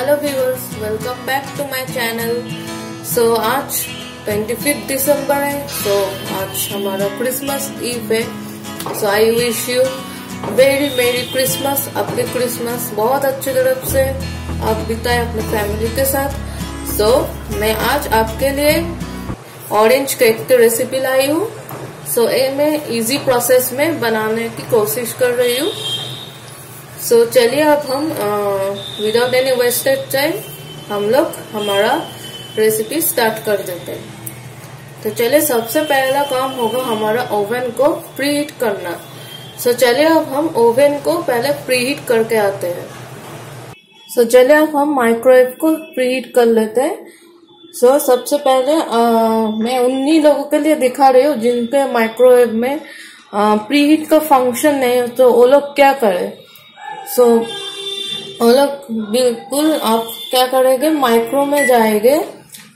Hello viewers welcome back to my channel so आज 25 दिसंबर है. So so, आज हमारा क्रिसमस ईव है. So I wish you very merry Christmas आपके Christmas बहुत अच्छी तरफ़ से आप बिताए अपने फैमिली के साथ. सो so, मैं आज आपके लिए ऑरेंज केक की रेसिपी लाई हूँ. सो so, ये मैं इजी प्रोसेस में बनाने की कोशिश कर रही हूँ. सो so, चलिए अब हम विदाउट एनी वेस्टेड टाइम हम लोग हमारा रेसिपी स्टार्ट कर देते हैं। तो चलिए सबसे पहला काम होगा हमारा ओवन को प्री हीट करना। सो so, चलिए अब हम ओवन को पहले प्री हीट करके आते हैं। सो so, चलिए अब हम माइक्रोवेव को प्री हीट कर लेते हैं। सो so, सबसे पहले आ, मैं उन्हीं लोगों के लिए दिखा रही हूँ जिनके माइक्रोवेव में प्री हीट का फ़ंक्शन नहीं है। तो वो लोग क्या करें? सो so, लोग बिल्कुल आप क्या करेंगे? माइक्रो में जाएँगे।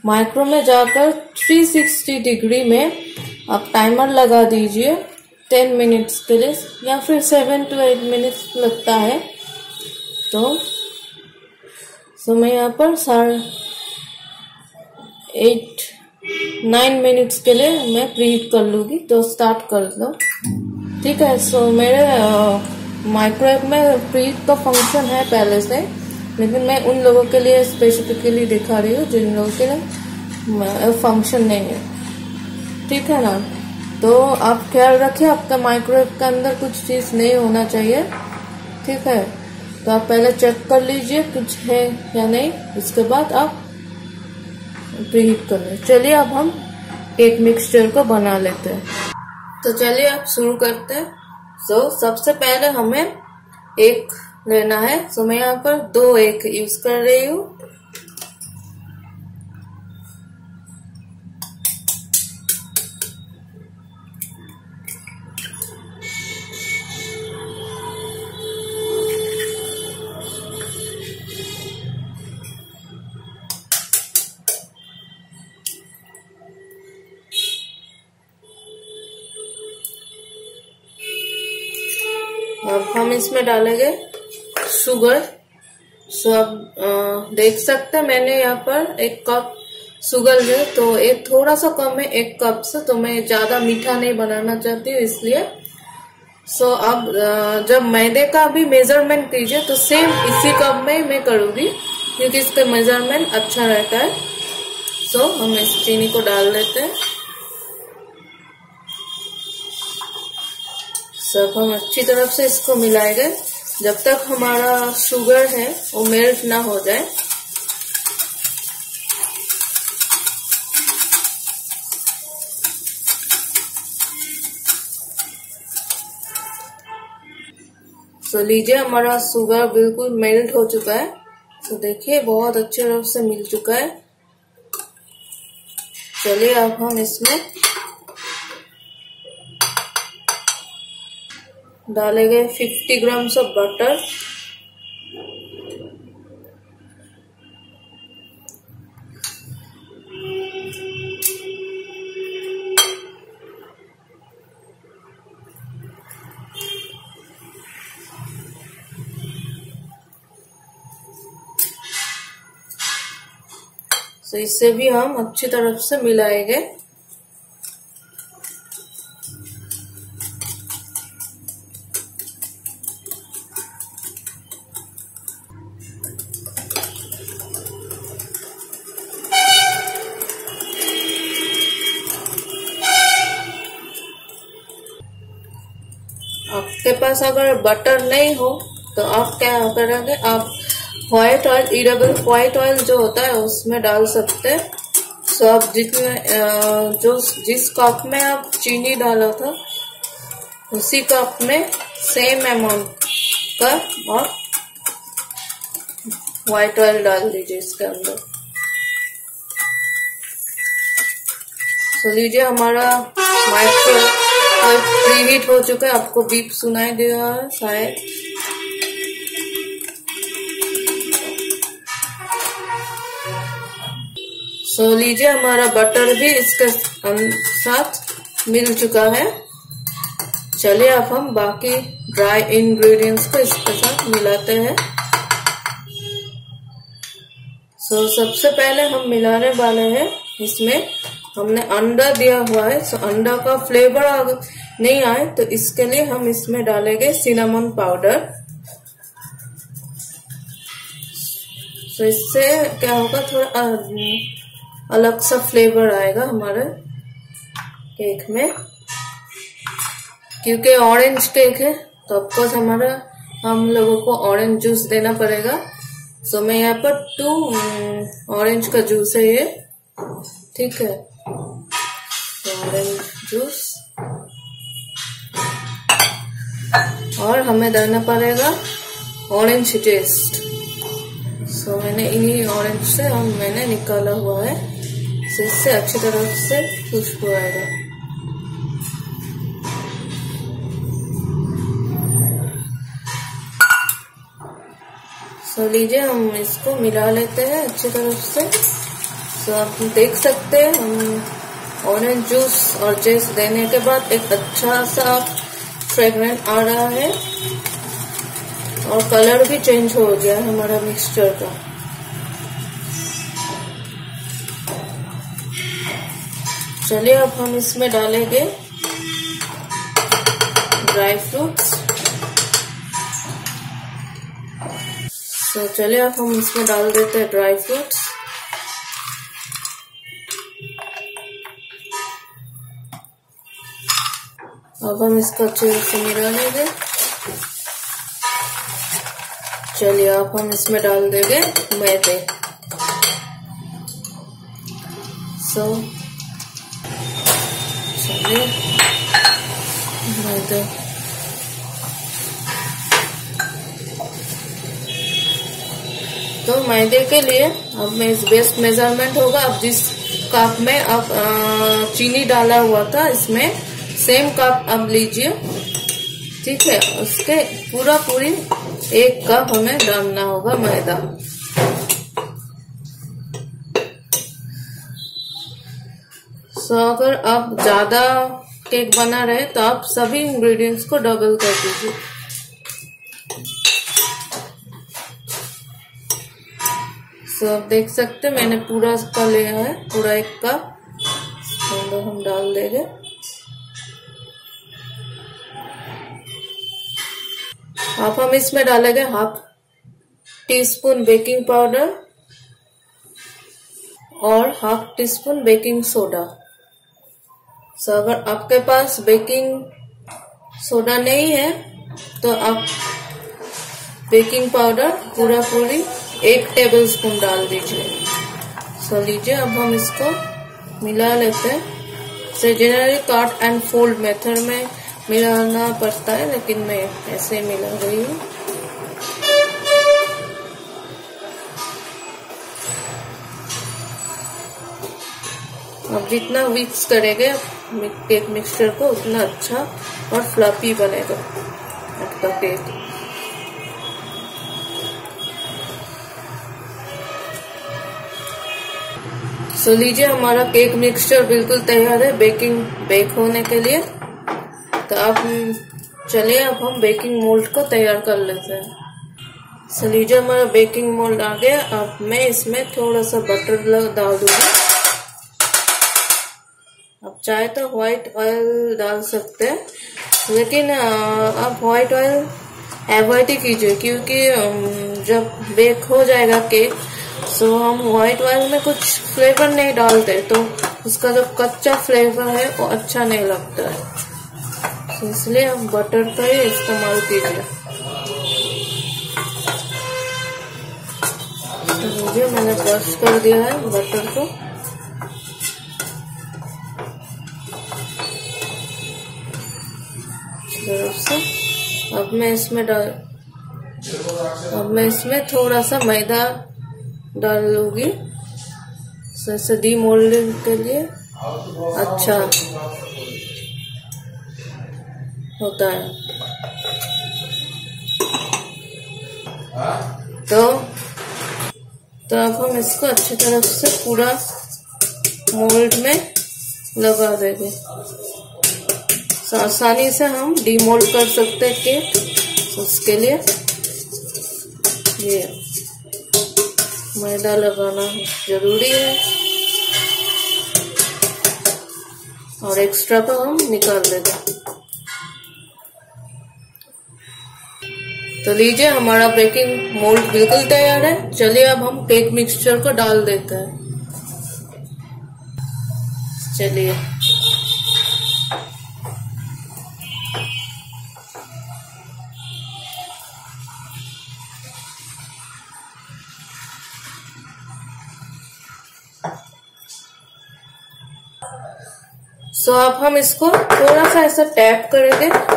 माइक्रो में जाकर 360 डिग्री में आप टाइमर लगा दीजिए। 10 मिनट्स के लिए या फिर 7 टू 8 मिनट्स लगता है। तो सो मैं यहाँ पर साढ़े एट नाइन मिनट्स के लिए मैं प्रीहीट कर लूँगी। तो स्टार्ट कर दो ठीक है सो मेरे माइक्रोवेव में प्रीट का फ़ंक्शन है पहले से, लेकिन मैं उन लोगों के लिए स्पेसिफिकली दिखा रही हूँ जिन लोगों के लिए फ़ंक्शन नहीं है। ठीक है ना? तो आप ख्याल रखिए, आपका माइक्रोवेव के अंदर कुछ चीज़ नहीं होना चाहिए। ठीक है? तो आप पहले चेक कर लीजिए कुछ है या नहीं, उसके बाद आप प्रीहीट कर ले। चलिए अब हम एक मिक्सचर को बना लेते हैं। तो चलिए आप शुरू करते हैं। सो so, सबसे पहले हमें एक लेना है। सो so, मैं यहाँ पर दो एक यूज़ कर रही हूँ। हम इसमें डालेंगे शुगर सो अब देख सकते हैं मैंने यहाँ पर एक कप शुगर है तो एक थोड़ा सा कम है, एक कप से। तो मैं ज़्यादा मीठा नहीं बनाना चाहती हूँ, इसलिए। सो अब जब मैदे का भी मेज़रमेंट कीजिए तो सेम इसी कप में मैं करूँगी, क्योंकि इसका मेज़रमेंट अच्छा रहता है। सो हम इस चीनी को डाल देते हैं। सब हम अच्छी तरफ़ से इसको मिलाएँगे जब तक हमारा शुगर है, वो मेल्ट ना हो जाए। तो लीजिए, हमारा शुगर बिल्कुल मेल्ट हो चुका है। तो देखिए, बहुत अच्छी तरफ़ से मिल चुका है। चलिए, अब हम इसमें डाले गए 50 ग्राम्स ऑफ़ बटर। तो इससे भी हम अच्छी तरफ़ से मिलाएँगे। आपके पास अगर बटर नहीं हो तो आप क्या करेंगे? आप white oil edible white oil जो होता है, उसमें डाल सकते हैं। सो आप जितने जो जिस कप में आप चीनी डाला था, उसी कप में सेम अमाउंट का और व्हाइट ऑयल डाल दीजिए इसके अंदर। तो लीजिए हमारा माइक्रो और प्री हीट हो चुका है आपको बीप सुनाई दे रहा है शायद। सो लीजिए हमारा बटर भी इसके साथ मिल चुका है। चलिए अब हम बाकी ड्राई इंग्रेडिएंट्स को इसके साथ मिलाते हैं। सो so, सबसे पहले हम मिलाने वाले हैं इसमें हमने अंडा दिया हुआ है सो अंडा का फ्लेवर अगर नहीं आए तो इसके लिए हम इसमें डालेंगे सिनामन पाउडर सो इससे क्या होगा, थोड़ा अलग सा फ्लेवर आएगा हमारे केक में. क्योंकि ऑरेंज केक है तो ऑफकोर्स हमारा, हम लोगों को ऑरेंज जूस देना पड़ेगा. सो मैं यहाँ पर टू ऑरेंज का जूस है ये. ठीक है. Orange juice. और हमें देना पड़ेगा ऑरेंज टेस्ट सो so, मैंने इन्हीं ऑरेंज से हम मैंने निकाला हुआ है। इससे अच्छी तरह से खुशबू आएगा। सो so, लीजिए हम इसको मिला लेते हैं अच्छी तरह से सो। So, आप देख सकते हैं हम ऑरेंज जूस और जूस देने के बाद एक अच्छा सा फ्रेगरेंट आ रहा है। और कलर भी चेंज हो गया है हमारा मिक्सचर का। चलिए अब हम इसमें डालेंगे ड्राई फ्रूट्स तो चलिए अब हम इसमें डाल देते हैं ड्राई फ्रूट्स अब हम इसको अच्छे से मिला लेंगे चलिए, अब हम इसमें डाल देंगे मैदे। सो चलिए, मैदे। तो मैदे के लिए अब मैं इस बेस्ट मेज़रमेंट होगा। अब जिस कप में अब चीनी डाला हुआ था, इसमें सेम कप अब लीजिए। ठीक है, उसके पूरा पूरी एक कप हमें डालना होगा मैदा। सो अगर आप ज़्यादा केक बना रहे तो आप सभी इंग्रेडिएंट्स को डबल कर दीजिए। सो आप देख सकते हैं, मैंने पूरा इसका लिया है, पूरा एक कप। तो हम डाल देंगे। अब हम इसमें डालेंगे half teaspoon baking powder और half teaspoon baking soda so अगर आपके पास बेकिंग सोडा नहीं है तो आप बेकिंग पाउडर पूरा पूरी एक टेबल स्पून डाल दीजिए। सो लीजिए, अब हम इसको मिला लेते हैं। जनरली काट एंड फोल्ड मेथड में मिलाना पड़ता है, लेकिन मैं ऐसे मिला रही हूँ। अब जितना मिक्स करेंगे केक मिक्सचर को उतना अच्छा और फ्लफी बनेगा आपका केक सो लीजिए, हमारा केक मिक्सचर बिल्कुल तैयार है बेकिंग बेक होने के लिए। तो अब चलिए अब हम बेकिंग मोल्ड को तैयार कर लेते हैं। सो so, हमारा बेकिंग मोल्ड आ गया। अब मैं इसमें थोड़ा सा बटर डाल दूँगी। अब चाहे तो व्हाइट ऑयल डाल सकते हैं। लेकिन आप व्हाइट ऑयल अवॉइड ही कीजिए क्योंकि जब बेक हो जाएगा केक सो so, हम व्हाइट ऑयल में कुछ फ्लेवर नहीं डालते तो उसका जो कच्चा फ्लेवर है वो अच्छा नहीं लगता है। इसलिए हम बटर का ही इस्तेमाल कीजिए। तो मुझे, मैंने ब्रश कर दिया है बटर को। से। अब मैं इसमें डाल अब मैं इसमें थोड़ा सा मैदा डाल लूँगी सदी मोल्डिंग के लिए। अच्छा। होता है। तो तो अब हम इसको अच्छी तरह से पूरा मोल्ड में लगा देंगे। तो आसानी से हम डीमोल्ड कर सकते हैं केक। उसके लिए ये मैदा लगाना ज़रूरी है। और एक्स्ट्रा को हम निकाल देंगे। तो लीजिए हमारा बेकिंग मोल्ड बिल्कुल तैयार है। चलिए अब हम केक मिक्सचर को डाल देते हैं। चलिए। सो so, अब हम इसको थोड़ा सा ऐसा टैप करेंगे।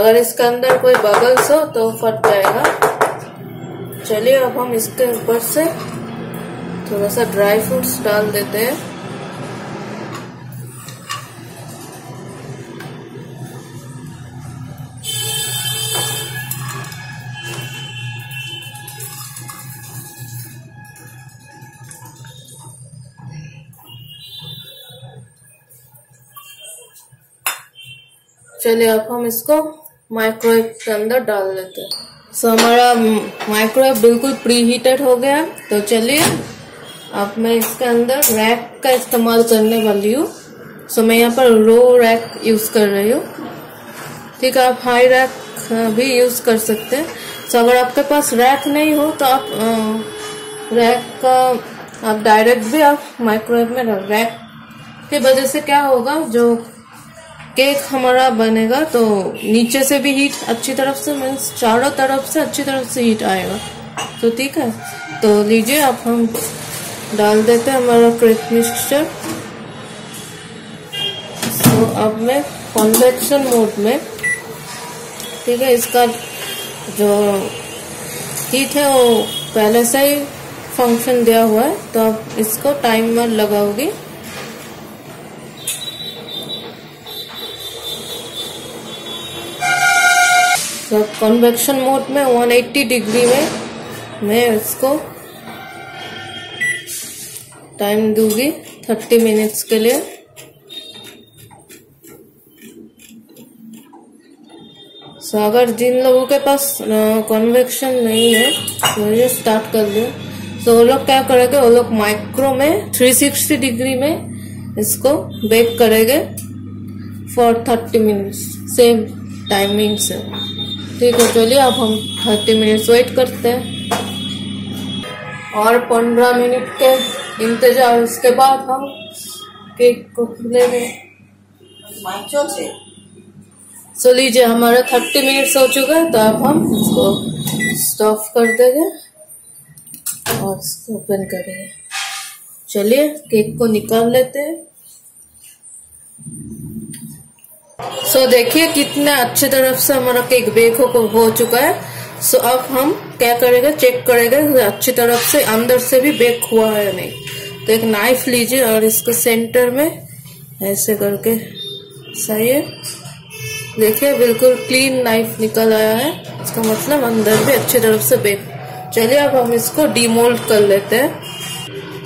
अगर इसके अंदर कोई बबल्स हो तो फट जाएगा। चलिए, अब हम इसके ऊपर से थोड़ा सा ड्राई फ्रूट्स डाल देते हैं। चलिए, अब हम इसको माइक्रोवेव के अंदर डाल देते हैं। सो so, हमारा माइक्रोवेव बिल्कुल प्री हीटेड हो गया। तो चलिए अब मैं इसके अंदर रैक का इस्तेमाल करने वाली हूँ। सो so, मैं यहाँ पर रो रैक यूज़ कर रही हूँ। ठीक है आप हाई रैक भी यूज़ कर सकते हैं। सो so, अगर आपके पास रैक नहीं हो तो आप आ, रैक का आप डायरेक्ट भी आप माइक्रोवेव में रैक की वजह से क्या होगा? जो केक हमारा बनेगा तो नीचे से भी हीट अच्छी तरफ़ से मीन्स चारों तरफ़ से अच्छी तरफ़ से हीट आएगा। तो ठीक है। तो लीजिए, आप हम डाल देते हैं हमारा क्रेक मिक्सचर तो अब मैं कॉन्वेक्शन मोड में, ठीक है, इसका जो हीट है वो पहले से ही फ़ंक्शन दिया हुआ है। तो अब इसको टाइमर लगाओगी तो कन्वेक्शन मोड में 180 डिग्री में मैं इसको टाइम दूँगी 30 मिनट्स के लिए। सो so, अगर जिन लोगों के पास कन्वेक्शन नहीं है तो ये स्टार्ट कर दो। सो वो लोग क्या करेंगे वो लोग माइक्रो में 360 डिग्री में इसको बेक करेंगे फॉर 30 मिनट्स सेम टाइमिंग से। ठीक है चलिए अब हम थर्टी मिनट्स वेट करते हैं। और पंद्रह मिनट के इंतज़ार उसके बाद हम केक को लेंगे। सो? लीजिए हमारा थर्टी मिनट्स हो चुका है तो अब हम इसको स्टॉप कर देंगे और इसको ओपन करेंगे। चलिए केक को निकाल लेते हैं। सो so, देखिए कितने अच्छे तरफ़ से हमारा केक बेक हो, हो चुका है। सो so, अब हम क्या करेंगे? चेक करेंगे अच्छी तरफ़ से अंदर से भी बेक हुआ है या नहीं। तो एक नाइफ लीजिए और इसको सेंटर में ऐसे करके सही है? देखिए बिल्कुल क्लीन नाइफ निकल आया है। इसका मतलब अंदर भी अच्छी तरफ़ से बेक चलिए अब हम इसको डीमोल्ड कर लेते हैं।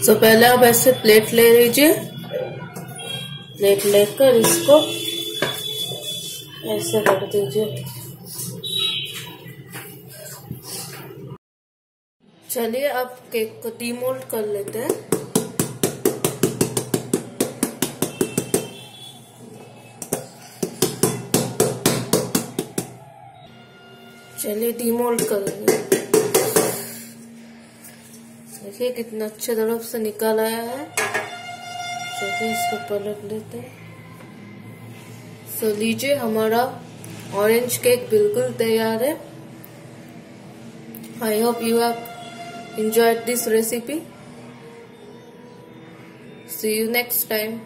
सो so, पहले आप ऐसे प्लेट ले लीजिए। प्लेट लेकर इसको ऐसे कर दीजिए। चलिए अब केक को डीमोल्ड कर लेते हैं। चलिए डीमोल्ड कर लेंगे देखिए कितना अच्छे तरफ़ से निकल आया है। चलिए इसको पलट लेते हैं। सो लीजिए, हमारा ऑरेंज केक बिल्कुल तैयार है। I hope you have enjoyed this recipe see you next time